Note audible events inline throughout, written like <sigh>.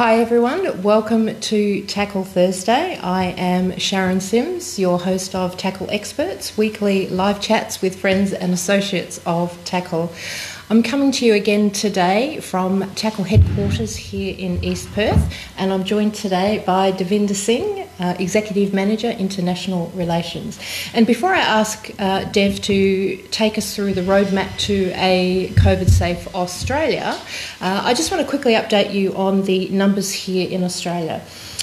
Hi everyone, welcome to TACLE Thursday. I am Sharon Sims, your host of TACLE Experts, weekly live chats with friends and associates of TACLE. I'm coming to you again today from TACLE headquarters here in East Perth, and I'm joined today by Devinder Singh, uh, Executive Manager, International Relations. And before I ask uh, Dev to take us through the roadmap to a COVID safe Australia, uh, I just want to quickly update you on the numbers here in Australia.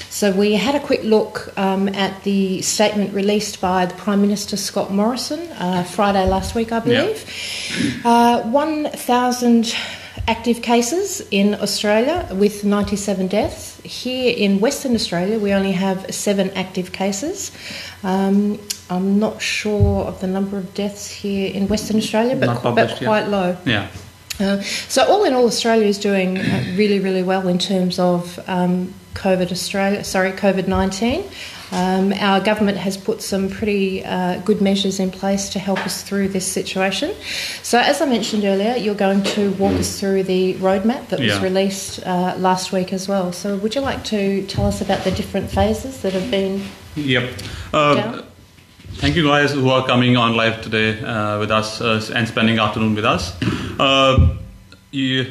So we had a quick look um, at the statement released by the Prime Minister Scott Morrison uh, Friday last week, I believe. Uh, 1,000 active cases in Australia with 97 deaths. Here in Western Australia, we only have seven active cases. Um, I'm not sure of the number of deaths here in Western Australia, but, but quite low. Yeah. Uh, so all in all, Australia is doing uh, really, really well in terms of um, COVID Australia. Sorry, COVID nineteen. Um, our government has put some pretty uh, good measures in place to help us through this situation. So, as I mentioned earlier, you're going to walk us through the roadmap that was Yeah. released uh, last week as well. So, would you like to tell us about the different phases that have been? Yep. Uh, thank you guys who are coming on live today uh, with us uh, and spending afternoon with us. Uh, you,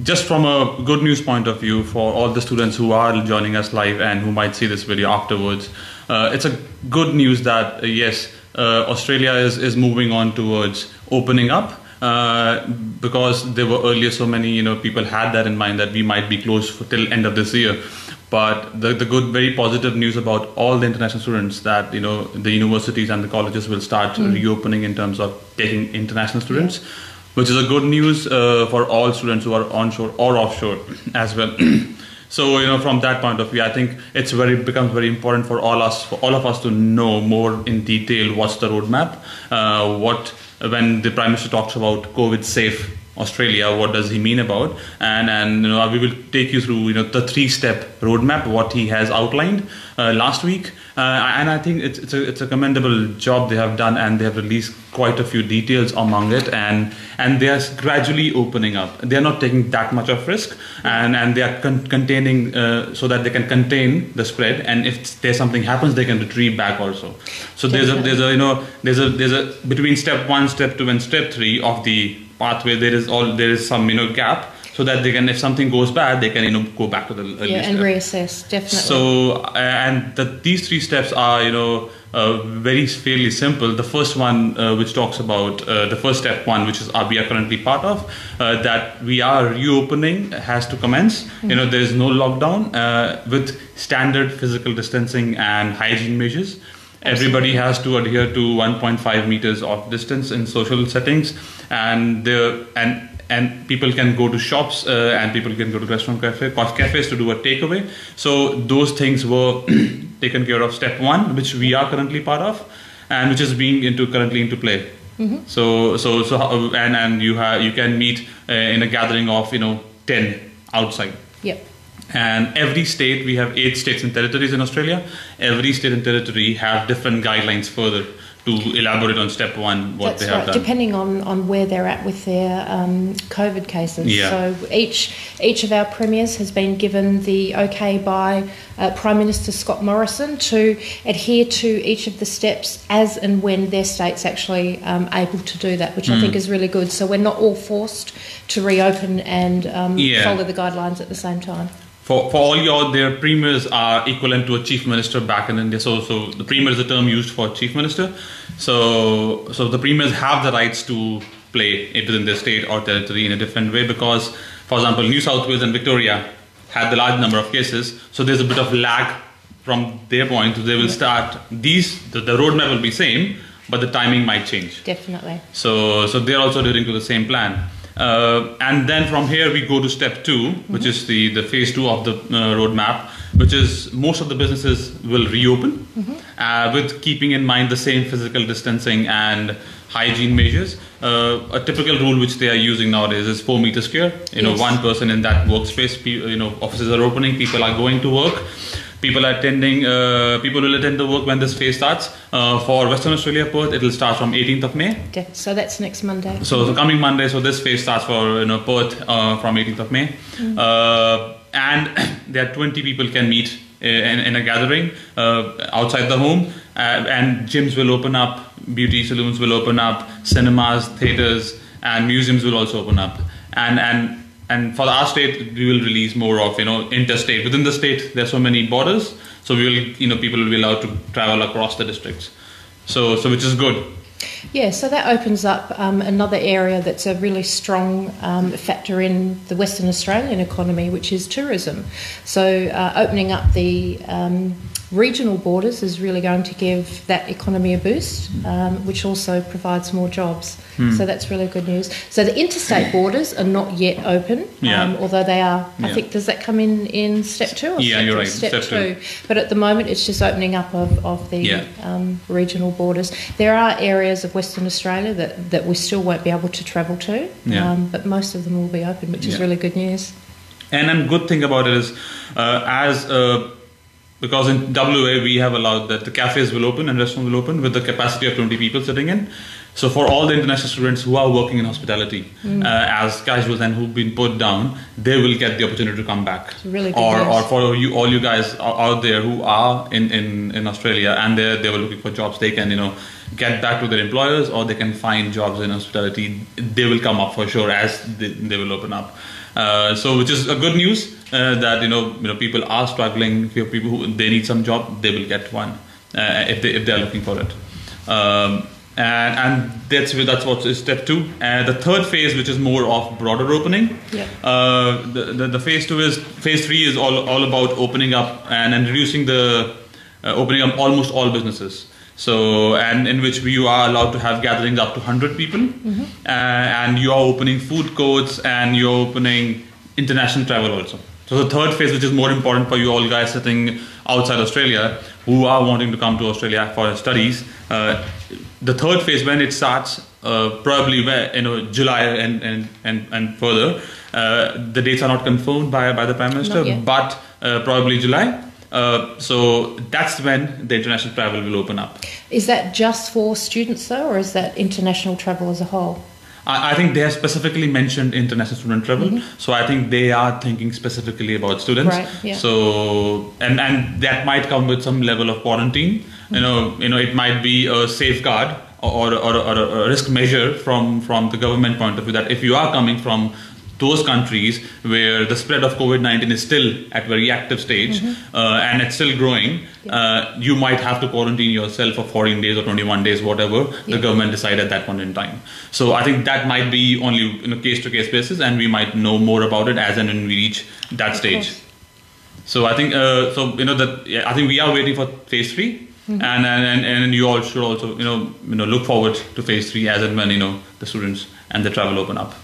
just from a good news point of view for all the students who are joining us live and who might see this video afterwards, uh, it's a good news that uh, yes, uh, Australia is, is moving on towards opening up. Uh, because there were earlier so many you know people had that in mind that we might be closed for till end of this year. But the, the good very positive news about all the international students that you know the universities and the colleges will start reopening in terms of taking international students which is a good news uh, for all students who are onshore or offshore as well. <clears throat> So you know from that point of view i think it's very becomes very important for all us for all of us to know more in detail what's the roadmap uh, what when the prime minister talks about covid safe Australia, what does he mean about? And and you know, we will take you through you know the three-step roadmap what he has outlined uh, last week, uh, and I think it's it's a it's a commendable job they have done, and they have released quite a few details among it, and and they are gradually opening up. They are not taking that much of risk, and and they are con- containing uh, so that they can contain the spread, and if there's something happens, they can retrieve back also. So there's a there's a you know there's a there's a between step one, step two, and step three of the pathway there is all there is some you know gap so that they can if something goes bad they can you know go back to the earlier Yeah, and step. reassess, definitely. so and the, these three steps are you know uh, very fairly simple the first one uh, which talks about uh, the first step one which is we are currently part of uh, that we are reopening has to commence you know there is no lockdown uh, with standard physical distancing and hygiene measures everybody has to adhere to 1.5 meters of distance in social settings and the and and people can go to shops uh, and people can go to restaurant cafe cafes to do a takeaway. So those things were <clears throat> taken care of. Step one which we are currently part of and which is being into currently into play. So so so and and you have you can meet uh, in a gathering of you know 10 outside. Yep. And every state we have eight states and territories in australia. Every state and territory have different guidelines further to elaborate on step one what That's they have right. done Depending on, on where they're at with their um, COVID cases. Yeah. So each each of our premiers has been given the okay by uh, Prime Minister Scott Morrison to adhere to each of the steps as and when their state's actually um, able to do that, which I Hmm. think is really good. So we're not all forced to reopen and um, Yeah. follow the guidelines at the same time. For, for all your their premiers are equivalent to a chief minister back in India. So so the premier is the term used for chief minister. So so the premiers have the rights to play within their state or territory in a different way because, for example, New South Wales and Victoria had the large number of cases. So there's a bit of lag from their point. They will start these the, the roadmap will be same, but the timing might change. Definitely. So, so they're also adhering to the same plan. Uh, and then from here we go to step 2 which is the, the phase two of the uh, roadmap, which is most of the businesses will reopen uh, with keeping in mind the same physical distancing and hygiene measures. Uh, a typical rule which they are using nowadays is four meters square. You know, one person in that workspace. You know, offices are opening, people are going to work. People are attending. Uh, people will attend the work when this phase starts. Uh, for Western Australia, Perth, it will start from 18th of May. De- so that's next Monday. So the coming Monday, so this phase starts for you know Perth uh, from 18th of May. Uh, and <coughs> there are 20 people can meet uh, in, in a gathering uh, outside the home, uh, and gyms will open up, beauty saloons will open up, cinemas, theaters, and museums will also open up. And and and for our state, we will release more of you know interstate. Within the state, there's so many borders, so we will you know people will be allowed to travel across the districts. So so which is good. Yeah, so that opens up um, another area that's a really strong um, factor in the Western Australian economy, which is tourism. So uh, opening up the um, regional borders is really going to give that economy a boost, um, which also provides more jobs. Hmm. So that's really good news. So the interstate borders are not yet open, Yeah. um, although they are. I Yeah. think does that come in in step two or Yeah, step, you're right, step, step two. two? But at the moment, it's just opening up of, of the Yeah. um, regional borders. There are areas of Western Australia that, that we still won't be able to travel to, um, but most of them will be open, which is really good news. And a good thing about it is, uh, as uh, because in WA we have allowed that the cafes will open and restaurants will open with the capacity of 20 people sitting in. So for all the international students who are working in hospitality Mm. uh, as casuals and who've been put down, they will get the opportunity to come back. really or, news. or for you, all you guys out out there who are in, in, in Australia and they they were looking for jobs, they can you know get back to their employers or they can find jobs in hospitality. They will come up for sure as they, they will open up. Uh, so which is a good news uh, that you know you know people are struggling. If you have people who they need some job, they will get one uh, if they if they are looking for it. Um, and, and that's that's what is step two. And the third phase, which is more of broader opening. Yep. Uh, the, the the phase two is phase three is all all about opening up and, and reducing the uh, opening up almost all businesses. So and in which you are allowed to have gatherings up to 100 people, Mm-hmm. uh, and you are opening food courts and you're opening international travel also. So the third phase, which is more important for you all guys sitting outside Australia who are wanting to come to Australia for studies, uh, the third phase when it starts, uh, probably where, you know July and and and, and further. Uh, the dates are not confirmed by by the prime minister, but uh, probably July. Uh, so that's when the international travel will open up. Is that just for students though, or is that international travel as a whole? I, I think they have specifically mentioned international student travel, so I think they are thinking specifically about students. Right, yeah. So and and that might come with some level of quarantine. You know, you know, it might be a safeguard or or, or, or a risk measure from from the government point of view that if you are coming from those countries where the spread of COVID-19 is still at very active stage uh, and it's still growing, uh, you might have to quarantine yourself for 14 days or 21 days, whatever Yeah. the government decide at that point in time. So I think that might be only in a case-to-case basis, and we might know more about it as and when we reach that stage. So I think uh, so you know that yeah, I think we are waiting for phase 3 and, and and and you all should also you know you know look forward to phase three as and when you know the students and the travel open up.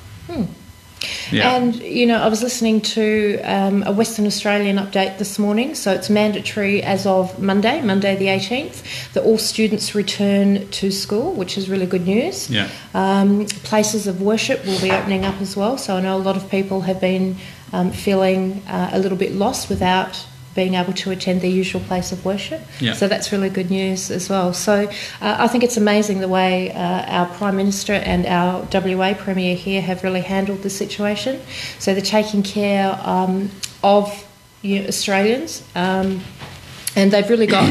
Yeah. And you know, I was listening to um, a Western Australian update this morning. So it's mandatory as of Monday, Monday the 18th, that all students return to school, which is really good news. Yeah. Um, places of worship will be opening up as well. So I know a lot of people have been um, feeling uh, a little bit lost without being able to attend their usual place of worship. Yeah. So that's really good news as well. So uh, I think it's amazing the way uh, our Prime Minister and our WA Premier here have really handled the situation. So they're taking care um, of you know, Australians um, and they've really got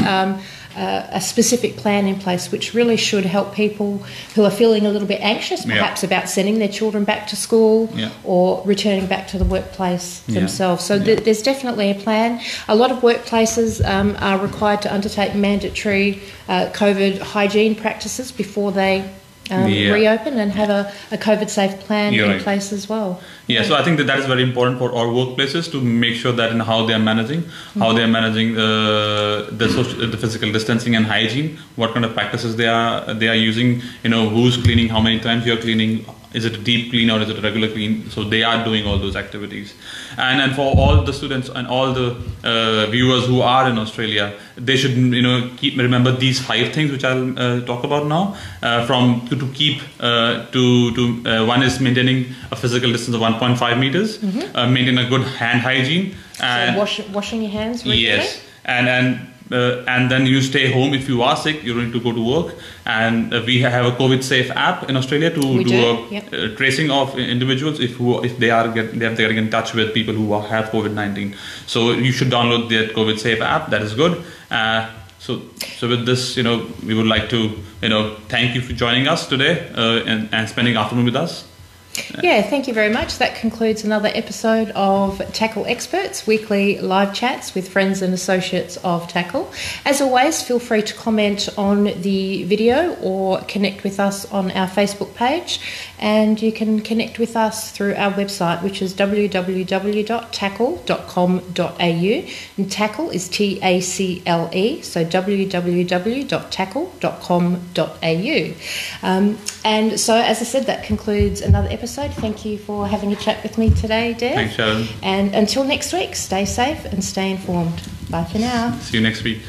um, a, specific plan in place which really should help people who are feeling a little bit anxious Yeah. perhaps about sending their children back to school Yeah. or returning back to the workplace Yeah. themselves. So th- there's definitely a plan. A lot of workplaces um, are required to undertake mandatory uh, COVID hygiene practices before they um, Yeah. reopen and have a, a COVID safe plan You're in right. place as well. Yeah, so I think that that is very important for our workplaces to make sure that in how they are managing, how they are managing uh, the social, the physical distancing and hygiene, what kind of practices they are they are using. You know, who's cleaning, how many times you are cleaning. Is it a deep clean or is it a regular clean? So they are doing all those activities, and and for all the students and all the uh, viewers who are in Australia, they should you know keep remember these five things which I'll uh, talk about now. Uh, from to, to keep uh, to to uh, one is maintaining a physical distance of 1.5 meters, uh, maintain a good hand hygiene, and so wash, washing your hands regularly. yes, and and uh, and then you stay home if you are sick. You don't need to go to work. And uh, we have a COVID safe app in Australia to We do, do, a yep. uh, tracing of individuals if who if they are get, they're getting in touch with people who are- have COVID nineteen. So you should download the COVID safe app. That is good. Uh, so so with this, you know, we would like to you know thank you for joining us today uh, and, and spending afternoon with us. Yeah, thank you very much. That concludes another episode of TACLE Experts, weekly live chats with friends and associates of TACLE. As always, feel free to comment on the video or connect with us on our Facebook page. And you can connect with us through our website, which is www.tacle.com.au. And TACLE is T A C L E, so www.tacle.com.au. Um, and so, as I said, that concludes another episode. Thank you for having a chat with me today, Dev. Thanks, Sharon. And until next week, stay safe and stay informed. Bye for now. See you next week.